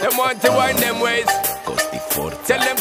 Them want to wind them ways. Tell them.